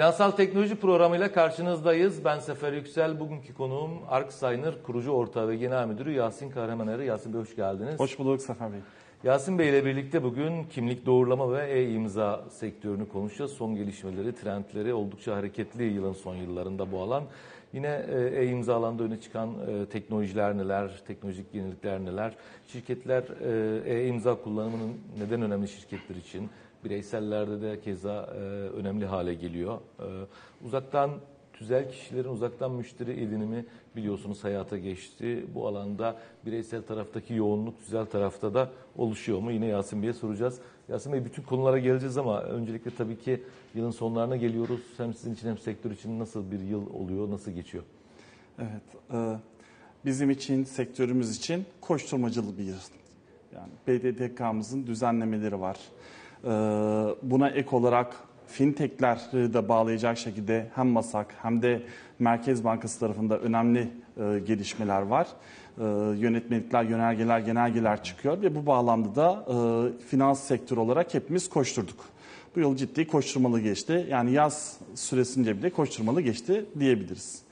Finansal Teknoloji programıyla karşınızdayız. Ben Sefer Yüksel. Bugünkü konuğum ArkSigner kurucu ortağı ve genel müdürü Yasin Kahramaner'i. Yasin Bey hoş geldiniz. Hoş bulduk Sefer Bey. Yasin Bey ile birlikte bugün kimlik doğrulama ve e-imza sektörünü konuşacağız. Son gelişmeleri, trendleri oldukça hareketli yılın son yıllarında bu alan. Yine e, e-imza alanda öne çıkan e, teknolojiler neler, teknolojik yenilikler neler, şirketler e, e-imza kullanımının neden önemli şirketler için, bireysellerde de keza önemli hale geliyor. Uzaktan tüzel kişilerin uzaktan müşteri edinimi biliyorsunuz hayata geçti. Bu alanda bireysel taraftaki yoğunluk tüzel tarafta da oluşuyor mu? Yine Yasin Bey'e soracağız. Yasin Bey bütün konulara geleceğiz ama öncelikle tabii ki yılın sonlarına geliyoruz. Hem sizin için hem sektör için nasıl bir yıl oluyor, nasıl geçiyor? Evet, e, bizim için, sektörümüz için koşturmacalı bir yıl. Yani BDDK'mızın düzenlemeleri var. E, buna ek olarak fintechler de bağlayacak şekilde hem MASAK hem de Merkez Bankası tarafında önemli e, gelişmeler var. E, yönetmelikler, yönergeler, genelgeler çıkıyor ve bu bağlamda da e, finans sektörü olarak hepimiz koşturduk. Bu yıl ciddi koşturmalı geçti. Yani yaz süresince bile koşturmalı geçti diyebiliriz.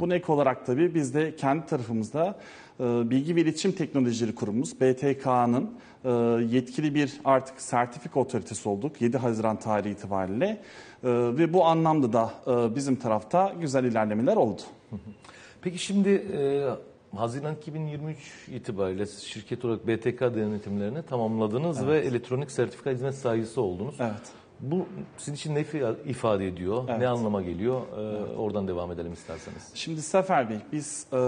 Buna ek olarak tabii biz de kendi tarafımızda e, Bilgi ve İletişim Teknolojileri Kurumumuz BTK'nın e, yetkili bir artık sertifik otoritesi olduk 7 Haziran tarihi itibariyle e, ve bu anlamda da bizim tarafta güzel ilerlemeler oldu. Peki şimdi Haziran 2023 itibariyle şirket olarak BTK denetimlerini tamamladınız evet. ve elektronik sertifika hizmet sahisi oldunuz. Evet. Bu sizin için ne ifade ediyor? Evet. Ne anlama geliyor? Ee, evet. Oradan devam edelim isterseniz. Şimdi Sefer Bey, biz e,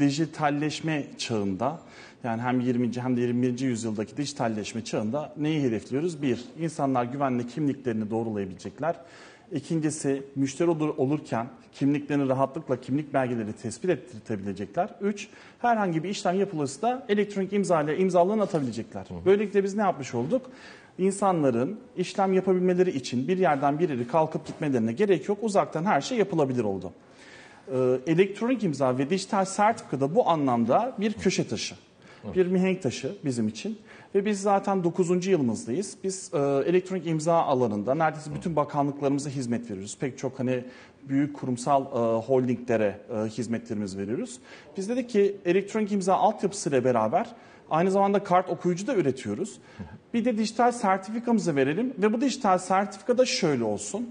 dijitalleşme çağında yani hem 20. hem de 21. yüzyıldaki dijitalleşme çağında neyi hedefliyoruz? Bir, insanlar güvenli kimliklerini doğrulayabilecekler. İkincisi müşteri olur, olurken kimliklerini rahatlıkla kimlik belgeleri tespit ettirebilecekler. Üç, herhangi bir işlem yapılırsa da elektronik imza ile imzalarını atabilecekler. Böylelikle biz ne yapmış olduk? İnsanların işlem yapabilmeleri için bir yerden bir yere kalkıp gitmelerine gerek yok. Uzaktan her şey yapılabilir oldu. Ee, elektronik imza ve dijital sertifika bu anlamda bir köşe taşı. Bir mihenk taşı bizim için. Ve biz zaten 9. yılımızdayız. Biz e, elektronik imza alanında neredeyse bütün bakanlıklarımıza hizmet veriyoruz. Pek çok hani büyük kurumsal e, holdinglere e, hizmetlerimizi veriyoruz. Biz dedik ki elektronik imza altyapısıyla beraber aynı zamanda kart okuyucu da üretiyoruz. Bir de dijital sertifikamızı verelim ve bu dijital sertifika da şöyle olsun.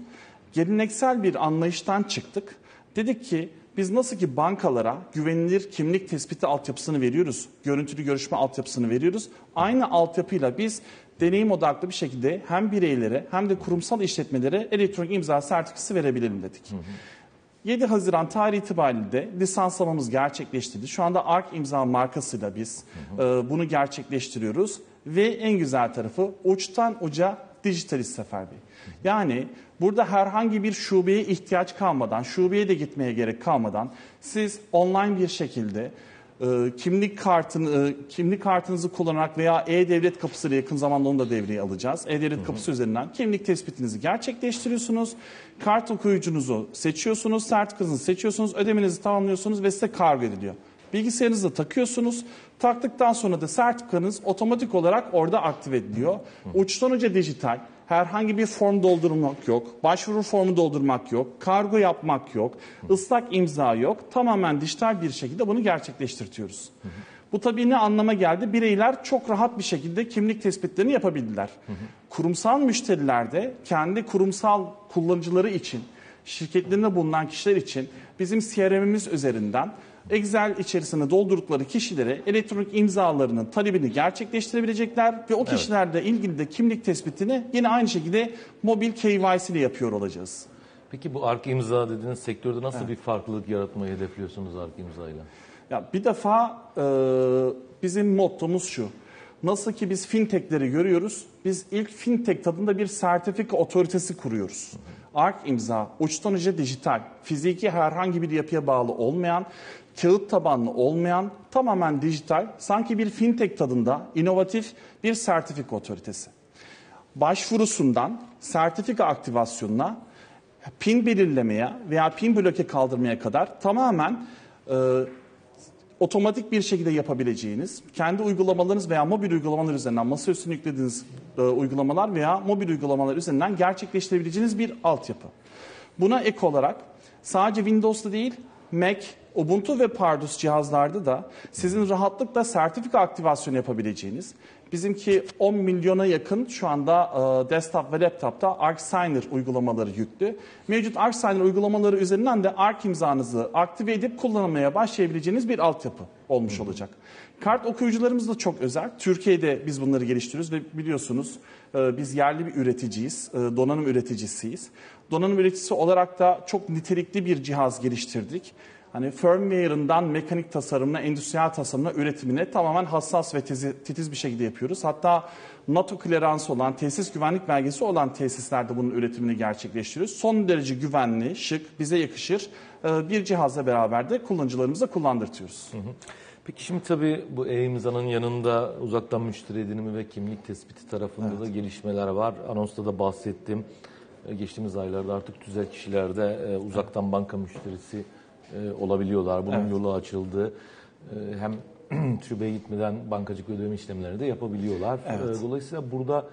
Geleneksel bir anlayıştan çıktık. Dedik ki biz nasıl ki bankalara güvenilir kimlik tespiti altyapısını veriyoruz, görüntülü görüşme altyapısını veriyoruz. Aynı altyapıyla biz deneyim odaklı bir şekilde hem bireylere hem de kurumsal işletmelere elektronik imza sertifikası verebilelim dedik. Hı hı. 7 Haziran tarihi itibariyle de lisanslamamız gerçekleştirdi. Şu anda ARK imza markasıyla biz hı hı. E, bunu gerçekleştiriyoruz. Ve en güzel tarafı uçtan uca dijitalist Sefer Bey. Yani burada herhangi bir şubeye ihtiyaç kalmadan, şubeye de gitmeye gerek kalmadan siz online bir şekilde kimlik kartını e, kimlik kartınızı kullanarak veya e-devlet kapısıyla yakın zamanda onu da devreye alacağız. E-devlet kapısı üzerinden kimlik tespitinizi gerçekleştiriyorsunuz. Kart okuyucunuzu seçiyorsunuz, sertifikanızı seçiyorsunuz, ödemenizi tamamlıyorsunuz ve size kargo ediliyor. Bilgisayarınızda takıyorsunuz. Taktıktan sonra da sertifikanız otomatik olarak orada aktive ediliyor. Uçtan uca dijital. Herhangi bir form doldurmak yok. Başvuru formu doldurmak yok. Kargo yapmak yok. ıslak imza yok. Tamamen dijital bir şekilde bunu gerçekleştirtiyoruz. Bu tabii ne anlama geldi? Bireyler çok rahat bir şekilde kimlik tespitlerini yapabildiler. Kurumsal müşteriler de kendi kurumsal kullanıcıları için, şirketlerinde bulunan kişiler için bizim CRM'imiz üzerinden Excel içerisine doldurdukları kişilere elektronik imzalarının talebini gerçekleştirebilecekler ve o kişilerle ilgili de kimlik tespitini yine aynı şekilde mobil KYC ile yapıyor olacağız. Peki bu Ark imza dediğiniz sektörde nasıl bir farklılık yaratmayı hedefliyorsunuz Ark imza ile? Ya bir defa e, bizim mottomuz şu. Nasıl ki biz fintechleri görüyoruz, biz ilk fintech tadında bir sertifika otoritesi kuruyoruz. ARK imza, uçtan uca dijital, fiziki herhangi bir yapıya bağlı olmayan, kağıt tabanlı olmayan, tamamen dijital, sanki bir fintech tadında inovatif bir sertifika otoritesi. Başvurusundan sertifika aktivasyonuna, pin belirlemeye veya pin bloke kaldırmaya kadar tamamen e, otomatik bir şekilde yapabileceğiniz, kendi uygulamalarınız veya mobil uygulamalar üzerinden masaüstüne yüklediğiniz e, uygulamalar veya mobil uygulamalar üzerinden gerçekleştirebileceğiniz bir altyapı. Buna ek olarak sadece Windows'ta değil Mac, Ubuntu ve Pardus cihazlarda da sizin rahatlıkla sertifika aktivasyonu yapabileceğiniz, bizimki 10 milyona yakın şu anda e, desktop ve laptopta ArcSigner uygulamaları yüklü. Mevcut ArcSigner uygulamaları üzerinden de Arc imzanızı aktive edip kullanmaya başlayabileceğiniz bir altyapı olmuş olacak. Kart okuyucularımız da çok özel. Türkiye'de biz bunları geliştiriyoruz ve biliyorsunuz e, biz yerli bir üreticiyiz, e, donanım üreticisiyiz. Donanım üreticisi olarak da çok nitelikli bir cihaz geliştirdik. Hani firmware'ından mekanik tasarımına, endüstriyel tasarımına, üretimine tamamen hassas ve tezi, titiz bir şekilde yapıyoruz. Hatta NATO kleransı olan, tesis güvenlik belgesi olan tesislerde bunun üretimini gerçekleştiriyoruz. Son derece güvenli, şık, bize yakışır e, bir cihazla beraber de kullanıcılarımıza kullandırtıyoruz. Hı hı. Peki şimdi tabii bu e-imzanın yanında uzaktan müşteri edinimi ve kimlik tespiti tarafında evet. da gelişmeler var. Anonsta da bahsettim. E, geçtiğimiz aylarda artık tüzel kişilerde e, uzaktan banka müşterisi e, olabiliyorlar. Bunun evet. yolu açıldı. Hem şubeye gitmeden bankacılık ödeme işlemlerini de yapabiliyorlar. Evet. Dolayısıyla burada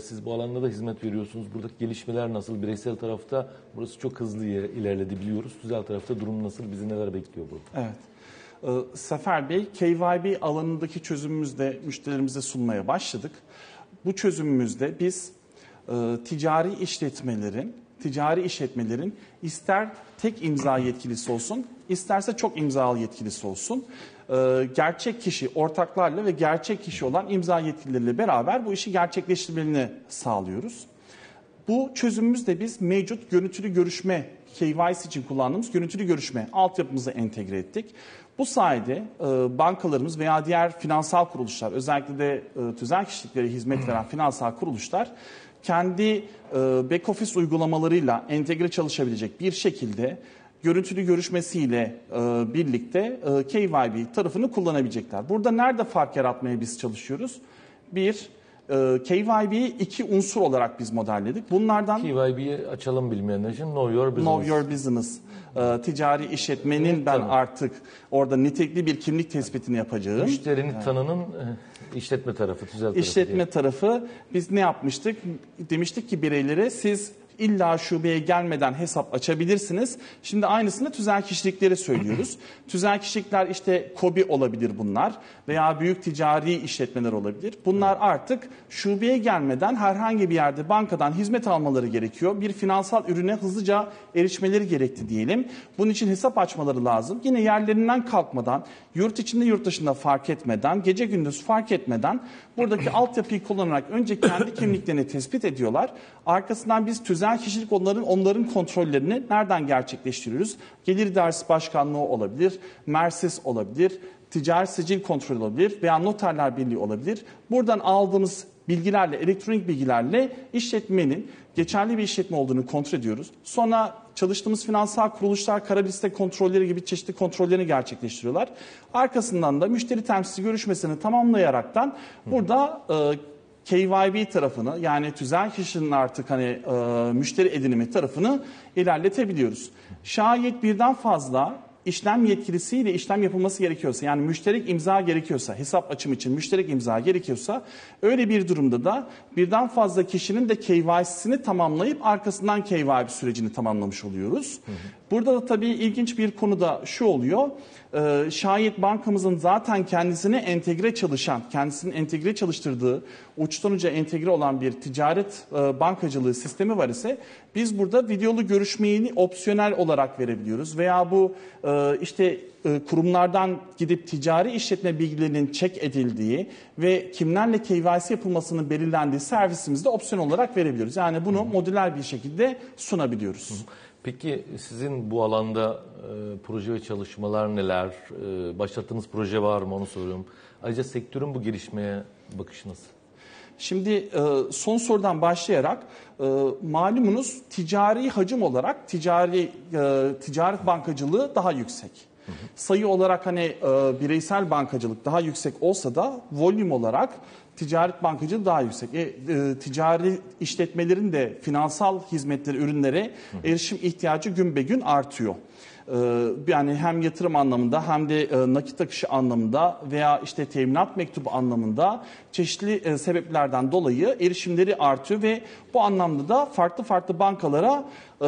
siz bu alanda da hizmet veriyorsunuz. Buradaki gelişmeler nasıl? Bireysel tarafta burası çok hızlı ilerledi biliyoruz. Tüzel tarafta durum nasıl? Bizi neler bekliyor burada? Evet. Sefer Bey, KYB alanındaki çözümümüzde müşterilerimize sunmaya başladık. Bu çözümümüzde biz e, ticari işletmelerin ticari işletmelerin ister tek imza yetkilisi olsun, isterse çok imzalı yetkilisi olsun, e, gerçek kişi ortaklarla ve gerçek kişi olan imza yetkilileriyle beraber bu işi gerçekleştirmelerini sağlıyoruz. Bu çözümümüz de biz mevcut görüntülü görüşme KYC için kullandığımız görüntülü görüşme altyapımıza entegre ettik. Bu sayede e, bankalarımız veya diğer finansal kuruluşlar, özellikle de e, tüzel kişiliklere hizmet veren finansal kuruluşlar kendi e, back office uygulamalarıyla entegre çalışabilecek bir şekilde görüntülü görüşmesiyle e, birlikte e, KYB tarafını kullanabilecekler. Burada nerede fark yaratmaya biz çalışıyoruz? Bir, KYB'yi iki unsur olarak biz modelledik. Bunlardan KYB'yi açalım bilmeyenler için Know Your Business. Know Your Business. E, ticari işletmenin ben tamam. artık orada nitelikli bir kimlik tespitini yapacağım. Müşterinin tanının e, işletme tarafı, tüzel tarafı. İşletme diye. tarafı biz ne yapmıştık? Demiştik ki bireylere siz illa şubeye gelmeden hesap açabilirsiniz. Şimdi aynısını tüzel kişilikleri söylüyoruz. tüzel kişilikler işte KOBİ olabilir bunlar veya büyük ticari işletmeler olabilir. Bunlar artık şubeye gelmeden herhangi bir yerde bankadan hizmet almaları gerekiyor. Bir finansal ürüne hızlıca erişmeleri gerekti diyelim. Bunun için hesap açmaları lazım. Yine yerlerinden kalkmadan, yurt içinde yurt dışında fark etmeden, gece gündüz fark etmeden buradaki altyapıyı kullanarak önce kendi kimliklerini tespit ediyorlar. Arkasından biz tüzel kişilik onların onların kontrollerini nereden gerçekleştiriyoruz? Gelir İdaresi Başkanlığı olabilir, Mersis olabilir, ticari sicil kontrolü olabilir veya noterler birliği olabilir. Buradan aldığımız bilgilerle, elektronik bilgilerle işletmenin geçerli bir işletme olduğunu kontrol ediyoruz. Sonra çalıştığımız finansal kuruluşlar kara liste kontrolleri gibi çeşitli kontrollerini gerçekleştiriyorlar. Arkasından da müşteri temsilci görüşmesini tamamlayaraktan burada e, KYB tarafını yani tüzel kişinin artık hani e, müşteri edinimi tarafını ilerletebiliyoruz. Şayet birden fazla işlem yetkilisiyle işlem yapılması gerekiyorsa yani müşterek imza gerekiyorsa hesap açım için müşterek imza gerekiyorsa öyle bir durumda da birden fazla kişinin de KYC'sini tamamlayıp arkasından KYB sürecini tamamlamış oluyoruz. Hı hı. Burada da tabii ilginç bir konu da şu oluyor. Ee, şayet bankamızın zaten kendisine entegre çalışan, kendisinin entegre çalıştırdığı, uçtan uca entegre olan bir ticaret e, bankacılığı sistemi var ise biz burada videolu görüşmeyi opsiyonel olarak verebiliyoruz. Veya bu e, işte e, kurumlardan gidip ticari işletme bilgilerinin çek edildiği ve kimlerle KYC yapılmasının belirlendiği servisimizi de opsiyon olarak verebiliyoruz. Yani bunu modüler bir şekilde sunabiliyoruz. Peki sizin bu alanda e, proje ve çalışmalar neler? E, başlattığınız proje var mı onu soruyorum. Ayrıca sektörün bu gelişmeye bakışı nasıl? Şimdi e, son sorudan başlayarak e, malumunuz ticari hacim olarak ticari e, ticaret bankacılığı daha yüksek. Hı hı. Sayı olarak hani bireysel bankacılık daha yüksek olsa da volüm olarak ticaret bankacılığı daha yüksek. E, ticari işletmelerin de finansal hizmetleri, ürünlere erişim ihtiyacı gün be gün artıyor. Ee, yani hem yatırım anlamında hem de e, nakit akışı anlamında veya işte teminat mektubu anlamında çeşitli e, sebeplerden dolayı erişimleri artıyor ve bu anlamda da farklı farklı bankalara e,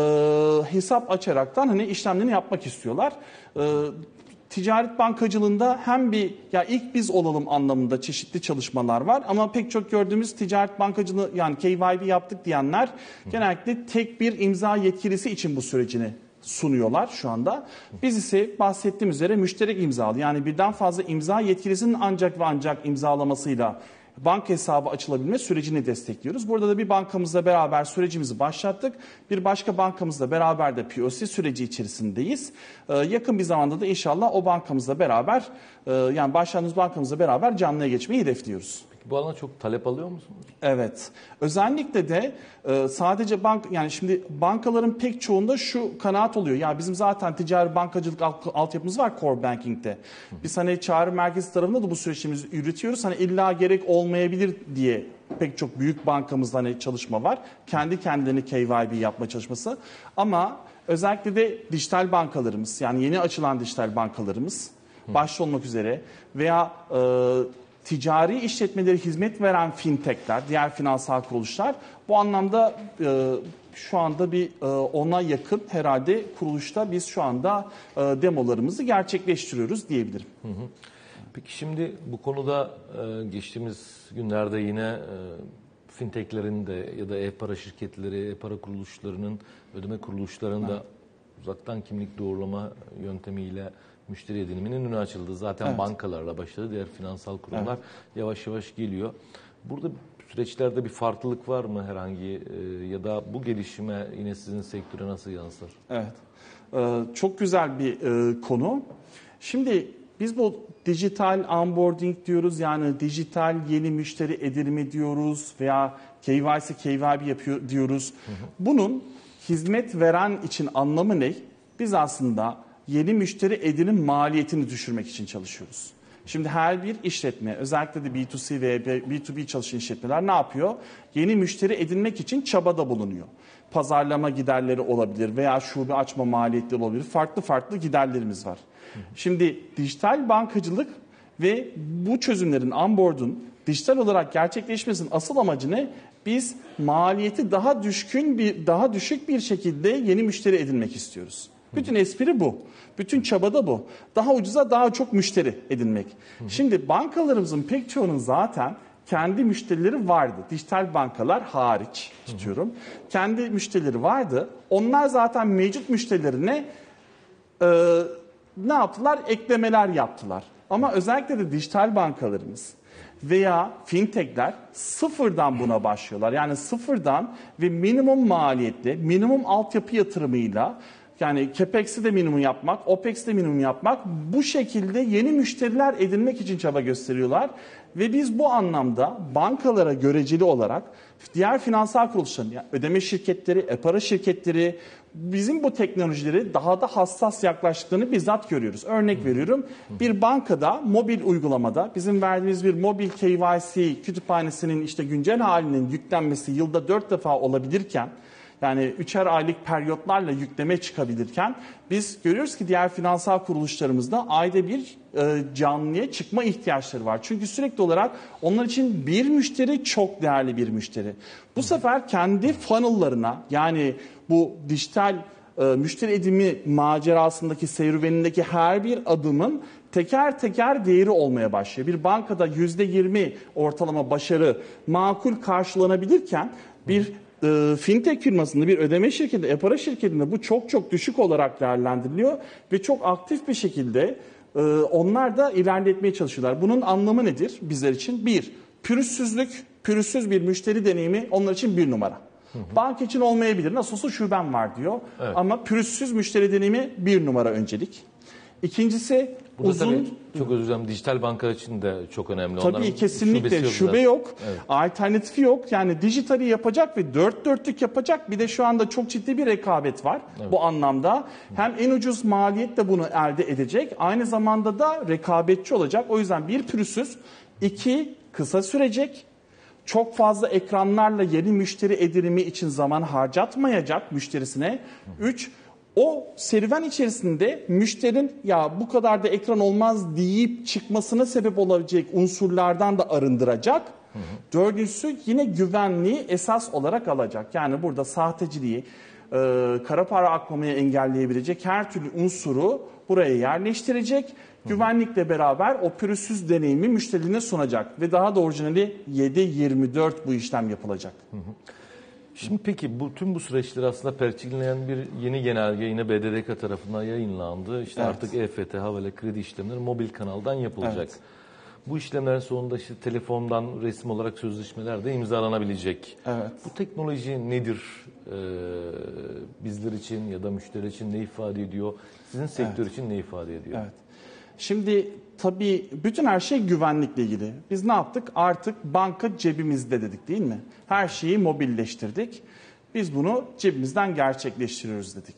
hesap açaraktan hani işlemlerini yapmak istiyorlar. Ticaret bankacılığında hem bir ya ilk biz olalım anlamında çeşitli çalışmalar var ama pek çok gördüğümüz ticaret bankacılığı yani KYB yaptık diyenler genellikle tek bir imza yetkilisi için bu sürecini sunuyorlar şu anda. Biz ise bahsettiğim üzere müşterek imzalı yani birden fazla imza yetkilisinin ancak ve ancak imzalamasıyla banka hesabı açılabilme sürecini destekliyoruz. Burada da bir bankamızla beraber sürecimizi başlattık. Bir başka bankamızla beraber de POC süreci içerisindeyiz. Ee, yakın bir zamanda da inşallah o bankamızla beraber e, yani başladığımız bankamızla beraber canlıya geçmeyi hedefliyoruz. Bu alana çok talep alıyor musunuz? Evet. Özellikle de e, sadece bank yani şimdi bankaların pek çoğunda şu kanaat oluyor. Ya bizim zaten ticari bankacılık alt, altyapımız var core banking'te. Biz hani çağrı merkezi tarafında da bu süreçimizi yürütüyoruz. Hani illa gerek olmayabilir diye pek çok büyük bankamızda hani çalışma var. Kendi kendilerini KYB yapma çalışması. Ama özellikle de dijital bankalarımız yani yeni açılan dijital bankalarımız başta olmak üzere veya e, ticari işletmeleri hizmet veren fintechler, diğer finansal kuruluşlar bu anlamda e, şu anda bir e, ona yakın herhalde kuruluşta biz şu anda e, demolarımızı gerçekleştiriyoruz diyebilirim. Hı hı. Peki şimdi bu konuda e, geçtiğimiz günlerde yine e, fintechlerin de ya da e-para şirketleri, e-para kuruluşlarının, ödeme kuruluşlarının da uzaktan kimlik doğrulama yöntemiyle müşteri ediniminin önü açıldı. Zaten evet. bankalarla başladı. Diğer finansal kurumlar evet. yavaş yavaş geliyor. Burada süreçlerde bir farklılık var mı herhangi e, ya da bu gelişime yine sizin sektöre nasıl yansır? Evet. Ee, çok güzel bir e, konu. Şimdi biz bu dijital onboarding diyoruz yani dijital yeni müşteri edinimi diyoruz veya KYC, KYB yapıyor diyoruz. Bunun hizmet veren için anlamı ne? Biz aslında yeni müşteri edinim maliyetini düşürmek için çalışıyoruz. Şimdi her bir işletme özellikle de B2C ve B2B çalışan işletmeler ne yapıyor? Yeni müşteri edinmek için çabada bulunuyor. Pazarlama giderleri olabilir veya şube açma maliyetleri olabilir. Farklı farklı giderlerimiz var. Şimdi dijital bankacılık ve bu çözümlerin onboard'un dijital olarak gerçekleşmesinin asıl amacı ne? Biz maliyeti daha düşkün bir daha düşük bir şekilde yeni müşteri edinmek istiyoruz. Bütün espri bu. Bütün çaba da bu. Daha ucuza daha çok müşteri edinmek. Şimdi bankalarımızın pek çoğunun zaten kendi müşterileri vardı. Dijital bankalar hariç tutuyorum. Kendi müşterileri vardı. Onlar zaten mevcut müşterilerine e, ne yaptılar? Eklemeler yaptılar. Ama özellikle de dijital bankalarımız veya fintechler sıfırdan buna başlıyorlar. Yani sıfırdan ve minimum maliyetli, minimum altyapı yatırımıyla yani CAPEX'i de minimum yapmak, OPEX'i de minimum yapmak bu şekilde yeni müşteriler edinmek için çaba gösteriyorlar. Ve biz bu anlamda bankalara göreceli olarak diğer finansal kuruluşların, yani ödeme şirketleri, e-para şirketleri bizim bu teknolojileri daha da hassas yaklaştıklarını bizzat görüyoruz. Örnek veriyorum bir bankada mobil uygulamada bizim verdiğimiz bir mobil KYC kütüphanesinin işte güncel halinin yüklenmesi yılda dört defa olabilirken yani üçer aylık periyotlarla yükleme çıkabilirken biz görüyoruz ki diğer finansal kuruluşlarımızda ayda bir e, canlıya çıkma ihtiyaçları var. Çünkü sürekli olarak onlar için bir müşteri çok değerli bir müşteri. Bu sefer kendi funnel'larına yani bu dijital e, müşteri edimi macerasındaki serüvenindeki her bir adımın teker teker değeri olmaya başlıyor. Bir bankada yüzde yirmi ortalama başarı makul karşılanabilirken bir e, fintech firmasında bir ödeme şirketi, e-para şirketinde bu çok çok düşük olarak değerlendiriliyor ve çok aktif bir şekilde e, onlar da ilerletmeye çalışıyorlar. Bunun anlamı nedir bizler için? Bir, pürüzsüzlük, pürüzsüz bir müşteri deneyimi onlar için bir numara. Hı hı. Bank için olmayabilir. Nasıl olsa şubem var diyor. Evet. Ama pürüzsüz müşteri deneyimi bir numara öncelik. İkincisi Burada uzun... Tabii çok özür dilerim dijital banka için de çok önemli. Tabii Onların kesinlikle yok şube yok, evet. alternatifi yok. Yani dijitali yapacak ve dört dörtlük yapacak. Bir de şu anda çok ciddi bir rekabet var evet. bu anlamda. Hem en ucuz maliyetle bunu elde edecek, aynı zamanda da rekabetçi olacak. O yüzden bir pürüzsüz, iki kısa sürecek, çok fazla ekranlarla yeni müşteri edinimi için zaman harcatmayacak müşterisine. Üç, O serüven içerisinde müşterinin ya bu kadar da ekran olmaz deyip çıkmasına sebep olabilecek unsurlardan da arındıracak. Dördüncüsü yine güvenliği esas olarak alacak. Yani burada sahteciliği, e, kara para aklamayı engelleyebilecek her türlü unsuru buraya yerleştirecek. Güvenlikle beraber o pürüzsüz deneyimi müşterine sunacak ve daha da orijinali 7-24 bu işlem yapılacak. Şimdi peki bu tüm bu süreçleri aslında perçinleyen bir yeni genelge yine BDDK tarafından yayınlandı. İşte Evet. artık EFT, havale, kredi işlemleri mobil kanaldan yapılacak. Evet. Bu işlemlerin sonunda işte telefondan resim olarak sözleşmeler de imzalanabilecek. Evet. Bu teknoloji nedir? Ee, bizler için ya da müşteri için ne ifade ediyor? Sizin sektör için ne ifade ediyor? Evet. Şimdi tabii bütün her şey güvenlikle ilgili. Biz ne yaptık? Artık banka cebimizde dedik değil mi? Her şeyi mobilleştirdik. Biz bunu cebimizden gerçekleştiriyoruz dedik.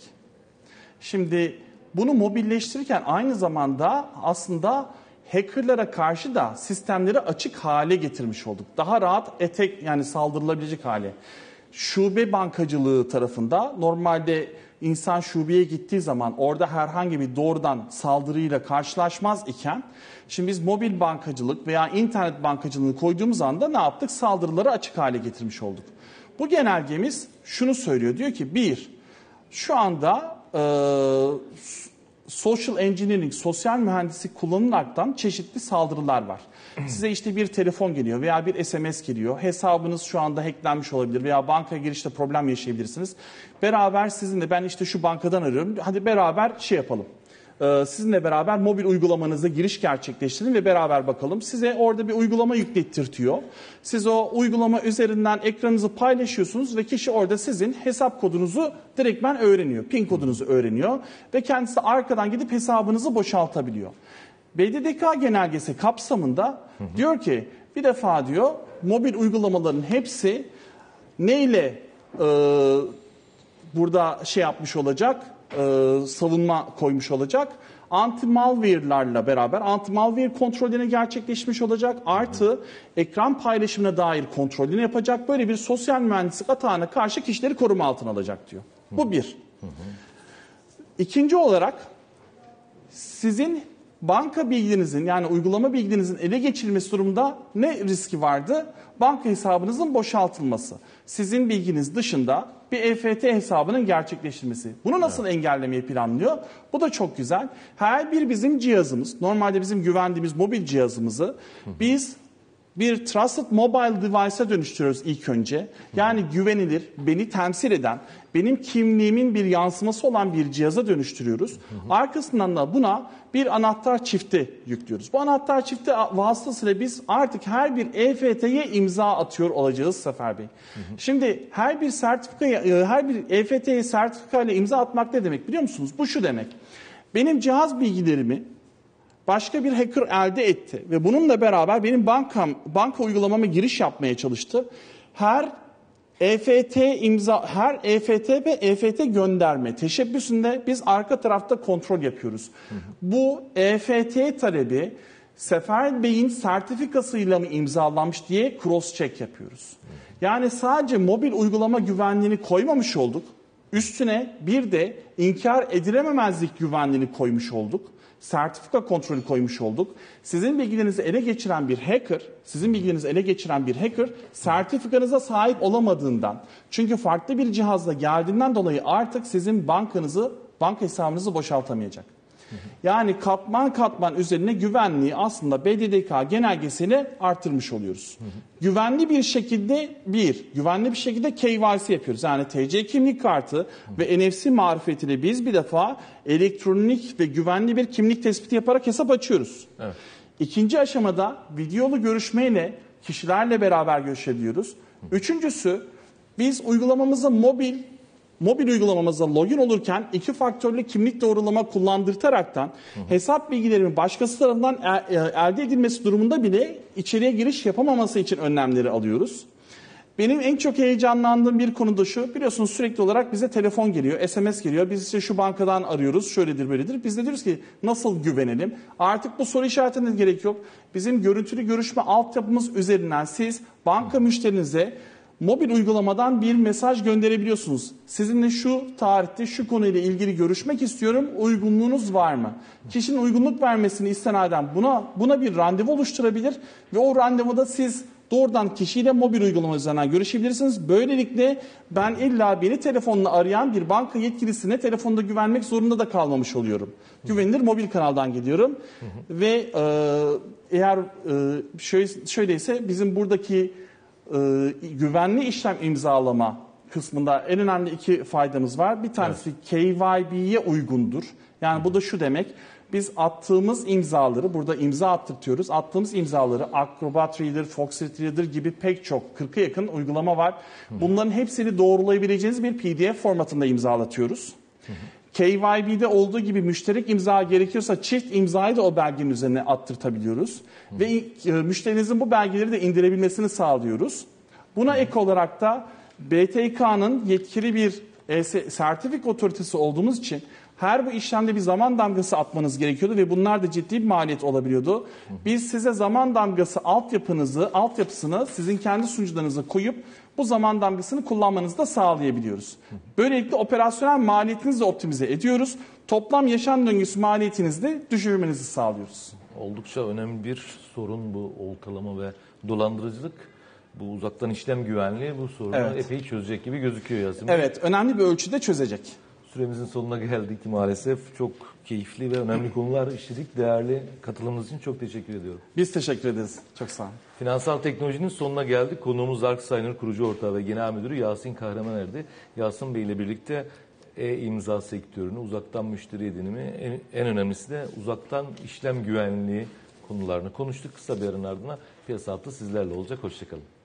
Şimdi bunu mobilleştirirken aynı zamanda aslında hackerlara karşı da sistemleri açık hale getirmiş olduk. Daha rahat etek yani saldırılabilecek hale. Şube bankacılığı tarafında normalde insan şubeye gittiği zaman orada herhangi bir doğrudan saldırıyla karşılaşmaz iken şimdi biz mobil bankacılık veya internet bankacılığını koyduğumuz anda ne yaptık? Saldırıları açık hale getirmiş olduk. Bu genelgemiz şunu söylüyor. Diyor ki bir, şu anda e, social engineering, sosyal mühendislik kullanılaraktan çeşitli saldırılar var. Size işte bir telefon geliyor veya bir SMS geliyor. Hesabınız şu anda hacklenmiş olabilir veya bankaya girişte problem yaşayabilirsiniz. Beraber sizinle ben işte şu bankadan arıyorum. Hadi beraber şey yapalım. Ee, Sizinle beraber mobil uygulamanıza giriş gerçekleştirin ve beraber bakalım. Size orada bir uygulama yüklettirtiyor. Siz o uygulama üzerinden ekranınızı paylaşıyorsunuz ve kişi orada sizin hesap kodunuzu direktmen öğreniyor. PIN kodunuzu öğreniyor ve kendisi arkadan gidip hesabınızı boşaltabiliyor. BDDK genelgesi kapsamında diyor ki bir defa diyor mobil uygulamaların hepsi neyle e, burada şey yapmış olacak, e, savunma koymuş olacak. Anti-malware'larla beraber anti-malware kontrollerini gerçekleşmiş olacak. Artı ekran paylaşımına dair kontrolünü yapacak. Böyle bir sosyal mühendislik atağına karşı kişileri koruma altına alacak diyor. Bu bir. İkinci olarak sizin banka bilginizin yani uygulama bilginizin ele geçirilmesi durumunda ne riski vardı? Banka hesabınızın boşaltılması. Sizin bilginiz dışında bir EFT hesabının gerçekleştirilmesi. Bunu nasıl engellemeyi planlıyor? Bu da çok güzel. Her bir bizim cihazımız, normalde bizim güvendiğimiz mobil cihazımızı biz bir trusted mobile device'a dönüştürüyoruz ilk önce. Yani güvenilir, beni temsil eden, benim kimliğimin bir yansıması olan bir cihaza dönüştürüyoruz. Arkasından da buna bir anahtar çifti yüklüyoruz. Bu anahtar çifti vasıtasıyla biz artık her bir EFT'ye imza atıyor olacağız Sefer Bey. Şimdi her bir sertifikaya, e, her bir EFT'ye sertifikayla imza atmak ne demek biliyor musunuz? Bu şu demek. Benim cihaz bilgilerimi başka bir hacker elde etti ve bununla beraber benim bankam banka uygulamama giriş yapmaya çalıştı. Her EFT imza her EFT ve EFT gönderme teşebbüsünde biz arka tarafta kontrol yapıyoruz. Bu EFT talebi Sefer Bey'in sertifikasıyla mı imzalanmış diye cross check yapıyoruz. Yani sadece mobil uygulama güvenliğini koymamış olduk. Üstüne bir de inkar edilememezlik güvenliğini koymuş olduk sertifika kontrolü koymuş olduk. Sizin bilgilerinizi ele geçiren bir hacker, sizin bilgilerinizi ele geçiren bir hacker sertifikanıza sahip olamadığından, çünkü farklı bir cihazla geldiğinden dolayı artık sizin bankanızı, banka hesabınızı boşaltamayacak. Yani katman katman üzerine güvenliği aslında BDDK genelgesiyle artırmış oluyoruz. Güvenli bir şekilde bir, güvenli bir şekilde KYC yapıyoruz. Yani TC kimlik kartı ve NFC marifetiyle biz bir defa elektronik ve güvenli bir kimlik tespiti yaparak hesap açıyoruz. Evet. İkinci aşamada videolu görüşmeyle kişilerle beraber görüşebiliyoruz. Üçüncüsü biz uygulamamızı mobil mobil uygulamamıza login olurken iki faktörlü kimlik doğrulama kullandırtaraktan hesap bilgilerinin başkası tarafından e- elde edilmesi durumunda bile içeriye giriş yapamaması için önlemleri alıyoruz. Benim en çok heyecanlandığım bir konu da şu. Biliyorsunuz sürekli olarak bize telefon geliyor, SMS geliyor. Biz işte şu bankadan arıyoruz, şöyledir böyledir. Biz de diyoruz ki nasıl güvenelim? Artık bu soru işaretine gerek yok. Bizim görüntülü görüşme altyapımız üzerinden siz banka müşterinize mobil uygulamadan bir mesaj gönderebiliyorsunuz. Sizinle şu tarihte şu konuyla ilgili görüşmek istiyorum. Uygunluğunuz var mı? Kişinin uygunluk vermesini istinaden buna buna bir randevu oluşturabilir ve o randevuda siz doğrudan kişiyle mobil uygulama üzerinden görüşebilirsiniz. Böylelikle ben illa beni telefonla arayan bir banka yetkilisine telefonda güvenmek zorunda da kalmamış oluyorum. Güvenilir mobil kanaldan gidiyorum ve e, eğer e, şöyle, şöyleyse bizim buradaki e, güvenli işlem imzalama kısmında en önemli iki faydamız var. Bir tanesi KYB'ye uygundur. Yani bu da şu demek. Biz attığımız imzaları, burada imza attırtıyoruz. Attığımız imzaları Acrobat Reader, Foxit Reader gibi pek çok 40'a yakın uygulama var. Bunların hepsini doğrulayabileceğiniz bir PDF formatında imzalatıyoruz. KYB'de olduğu gibi müşterek imza gerekiyorsa çift imzayı da o belgenin üzerine attırtabiliyoruz. Ve e, müşterinizin bu belgeleri de indirebilmesini sağlıyoruz. Buna ek olarak da BTK'nın yetkili bir e, sertifik otoritesi olduğumuz için her bu işlemde bir zaman damgası atmanız gerekiyordu ve bunlar da ciddi bir maliyet olabiliyordu. Biz size zaman damgası altyapınızı, altyapısını sizin kendi sunucularınıza koyup bu zaman damgasını kullanmanızı da sağlayabiliyoruz. Böylelikle operasyonel maliyetinizi optimize ediyoruz. Toplam yaşam döngüsü maliyetinizi de düşürmenizi sağlıyoruz. Oldukça önemli bir sorun bu oltalama ve dolandırıcılık. Bu uzaktan işlem güvenliği bu sorunu Evet. epey çözecek gibi gözüküyor Bey. Evet, önemli bir ölçüde çözecek. Süremizin sonuna geldik maalesef. Çok keyifli ve önemli konular işledik. Değerli katılımınız için çok teşekkür ediyorum. Biz teşekkür ederiz. Çok sağ olun. Finansal teknolojinin sonuna geldik. Konuğumuz Arksayner kurucu ortağı ve genel müdürü Yasin Kahramaner'di. Yasin Bey ile birlikte e-imza sektörünü, uzaktan müşteri edinimi, en, en önemlisi de uzaktan işlem güvenliği konularını konuştuk. Kısa bir arın ardından piyasa hafta sizlerle olacak. Hoşçakalın.